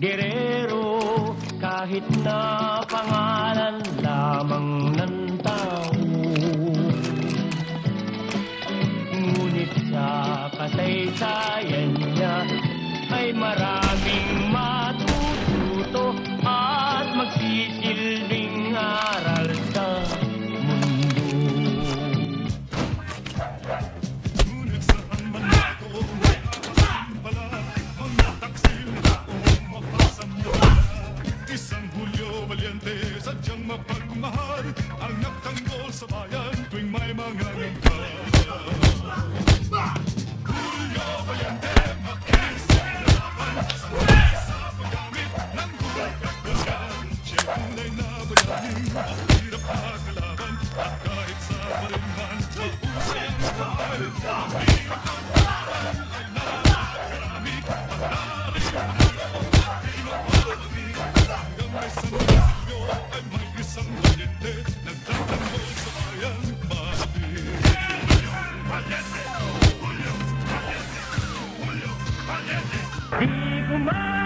Guerrero, kahit na pangalan lamang ng Isang Hulyo valiente Sadyang mapagmahal Ang nagtanggol sa bayan Tuwing may mga ngangka Hulyo valiente Makinis sa sakit Sa paggamit ng gulat at basyan Siya tunay na bayaning Mahirap na At mind.